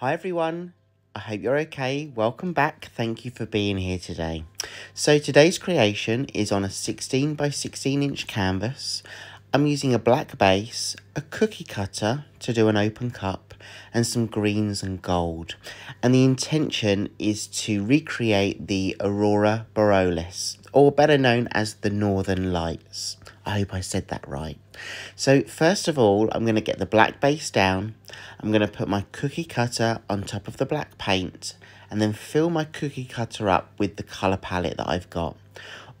Hi everyone, I hope you're okay. Welcome back. Thank you for being here today. So today's creation is on a 16 by 16 inch canvas. I'm using a black base, a cookie cutter to do an open cup, and some greens and gold. And the intention is to recreate the Aurora Borealis, or better known as the Northern Lights. I hope I said that right. So first of all, I'm going to get the black base down. I'm going to put my cookie cutter on top of the black paint and then fill my cookie cutter up with the colour palette that I've got.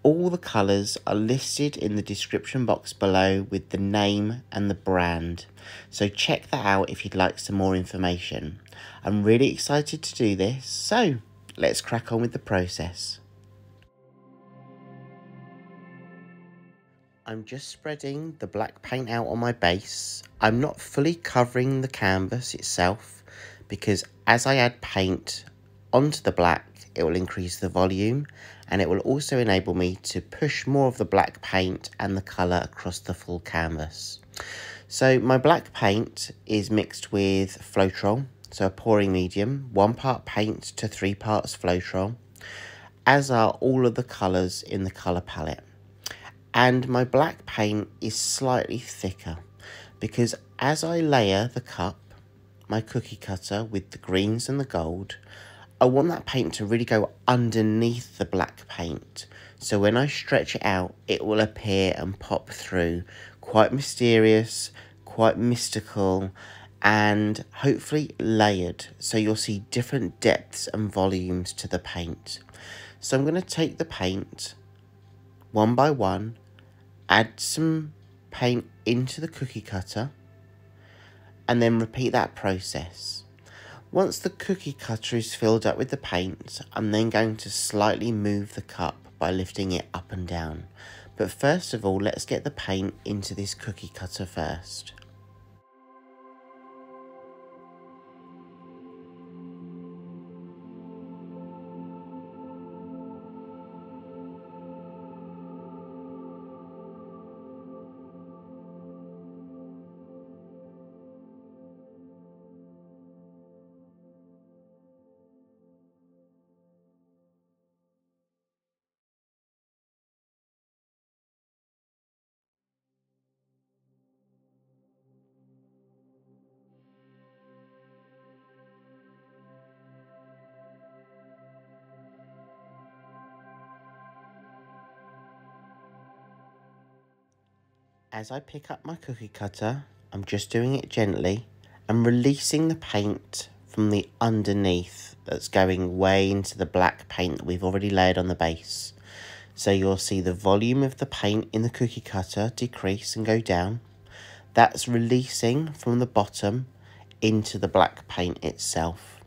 All the colours are listed in the description box below with the name and the brand. So check that out if you'd like some more information. I'm really excited to do this, so let's crack on with the process. I'm just spreading the black paint out on my base. I'm not fully covering the canvas itself because as I add paint onto the black, it will increase the volume and it will also enable me to push more of the black paint and the colour across the full canvas. So my black paint is mixed with Floetrol, so a pouring medium, one part paint to three parts Floetrol, as are all of the colours in the colour palette and my black paint is slightly thicker because as I layer the cup, my cookie cutter with the greens and the gold, I want that paint to really go underneath the black paint. So when I stretch it out, it will appear and pop through. Quite mysterious, quite mystical, and hopefully layered. So you'll see different depths and volumes to the paint. So I'm going to take the paint one by one add some paint into the cookie cutter and then repeat that process. Once the cookie cutter is filled up with the paint, I'm then going to slightly move the cup by lifting it up and down. But first of all, let's get the paint into this cookie cutter first. As I pick up my cookie cutter, I'm just doing it gently and releasing the paint from the underneath that's going way into the black paint that we've already laid on the base. So you'll see the volume of the paint in the cookie cutter decrease and go down. That's releasing from the bottom into the black paint itself.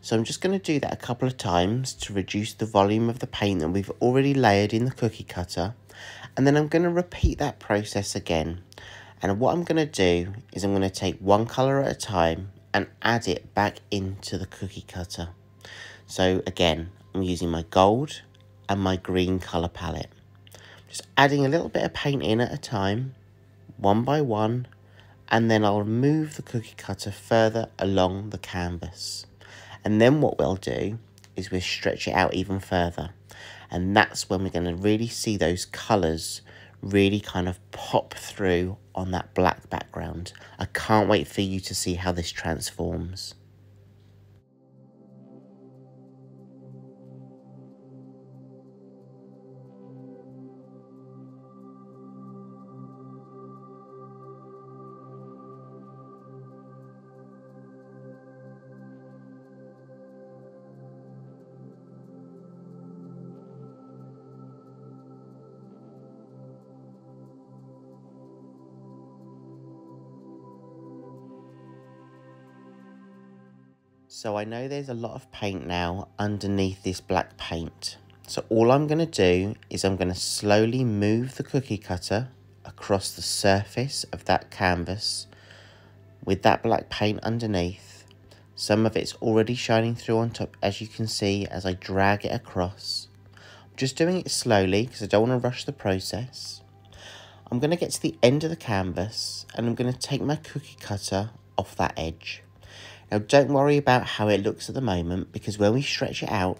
So I'm just going to do that a couple of times to reduce the volume of the paint that we've already layered in the cookie cutter and then I'm going to repeat that process again. And what I'm going to do is I'm going to take one colour at a time and add it back into the cookie cutter. So again, I'm using my gold and my green colour palette. Just adding a little bit of paint in at a time, one by one, and then I'll move the cookie cutter further along the canvas. And then what we'll do is we'll stretch it out even further and that's when we're going to really see those colours really kind of pop through on that black background. I can't wait for you to see how this transforms. So I know there's a lot of paint now underneath this black paint. So all I'm going to do is I'm going to slowly move the cookie cutter across the surface of that canvas with that black paint underneath. Some of it's already shining through on top as you can see as I drag it across. I'm just doing it slowly because I don't want to rush the process. I'm going to get to the end of the canvas and I'm going to take my cookie cutter off that edge. Now don't worry about how it looks at the moment because when we stretch it out,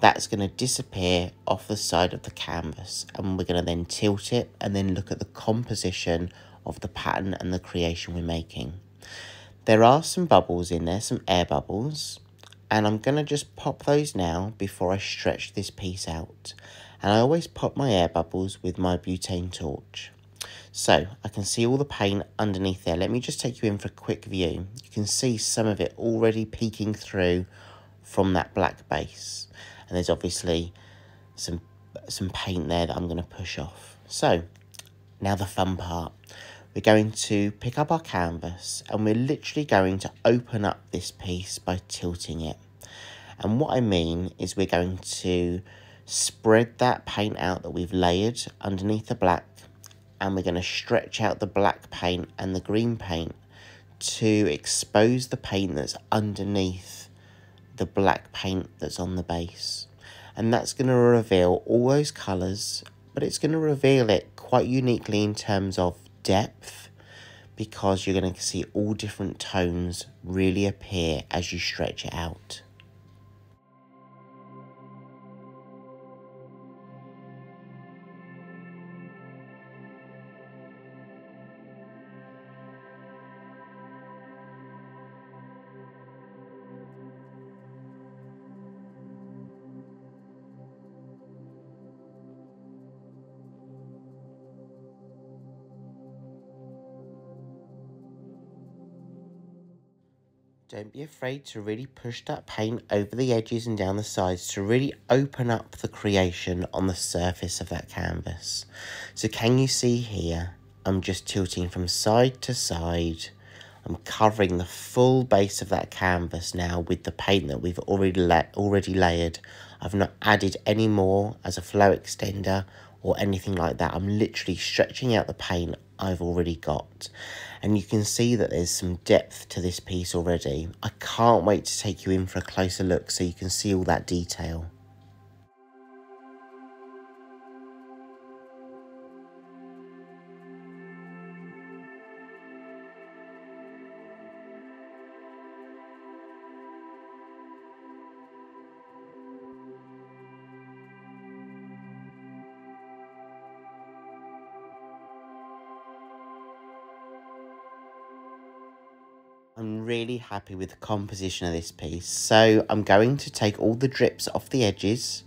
that's going to disappear off the side of the canvas and we're going to then tilt it and then look at the composition of the pattern and the creation we're making. There are some bubbles in there, some air bubbles, and I'm going to just pop those now before I stretch this piece out. And I always pop my air bubbles with my butane torch. So I can see all the paint underneath there. Let me just take you in for a quick view. You can see some of it already peeking through from that black base. And there's obviously some, some paint there that I'm going to push off. So now the fun part. We're going to pick up our canvas and we're literally going to open up this piece by tilting it. And what I mean is we're going to spread that paint out that we've layered underneath the black and we're going to stretch out the black paint and the green paint to expose the paint that's underneath the black paint that's on the base. And that's going to reveal all those colours, but it's going to reveal it quite uniquely in terms of depth because you're going to see all different tones really appear as you stretch it out. Don't be afraid to really push that paint over the edges and down the sides to really open up the creation on the surface of that canvas. So can you see here, I'm just tilting from side to side. I'm covering the full base of that canvas now with the paint that we've already, la already layered. I've not added any more as a flow extender or anything like that. I'm literally stretching out the paint I've already got. And you can see that there's some depth to this piece already. I can't wait to take you in for a closer look so you can see all that detail. I'm really happy with the composition of this piece. So I'm going to take all the drips off the edges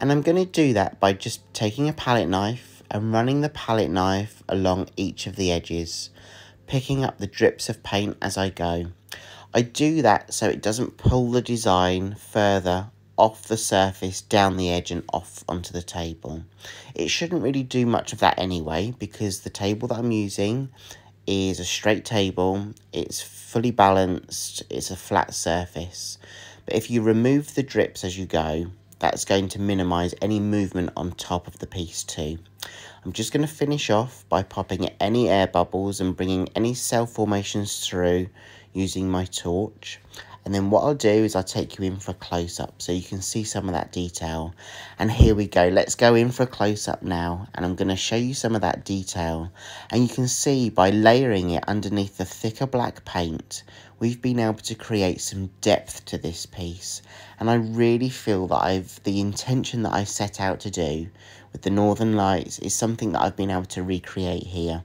and I'm going to do that by just taking a palette knife and running the palette knife along each of the edges, picking up the drips of paint as I go. I do that so it doesn't pull the design further off the surface, down the edge and off onto the table. It shouldn't really do much of that anyway because the table that I'm using is a straight table, it's fully balanced, it's a flat surface. But if you remove the drips as you go, that's going to minimize any movement on top of the piece too. I'm just going to finish off by popping any air bubbles and bringing any cell formations through using my torch. And then what I'll do is I'll take you in for a close-up so you can see some of that detail. And here we go. Let's go in for a close-up now. And I'm going to show you some of that detail. And you can see by layering it underneath the thicker black paint, we've been able to create some depth to this piece. And I really feel that I've the intention that I set out to do with the Northern Lights is something that I've been able to recreate here.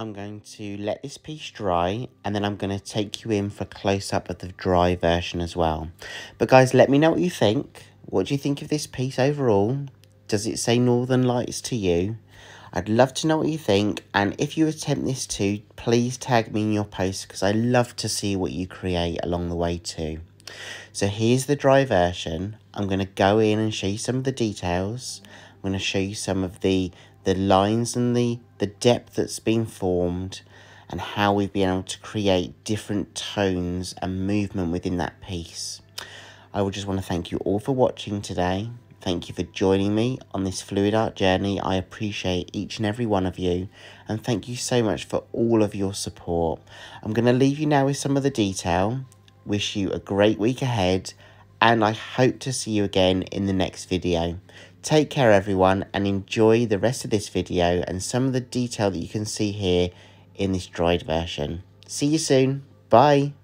I'm going to let this piece dry and then I'm going to take you in for a close-up of the dry version as well. But guys, let me know what you think. What do you think of this piece overall? Does it say Northern Lights to you? I'd love to know what you think and if you attempt this too, please tag me in your post because I love to see what you create along the way too. So here's the dry version. I'm going to go in and show you some of the details. I'm going to show you some of the, the lines and the, the depth that's been formed and how we've been able to create different tones and movement within that piece. I would just want to thank you all for watching today. Thank you for joining me on this fluid art journey. I appreciate each and every one of you. And thank you so much for all of your support. I'm going to leave you now with some of the detail. Wish you a great week ahead. And I hope to see you again in the next video. Take care everyone and enjoy the rest of this video and some of the detail that you can see here in this dried version. See you soon. Bye.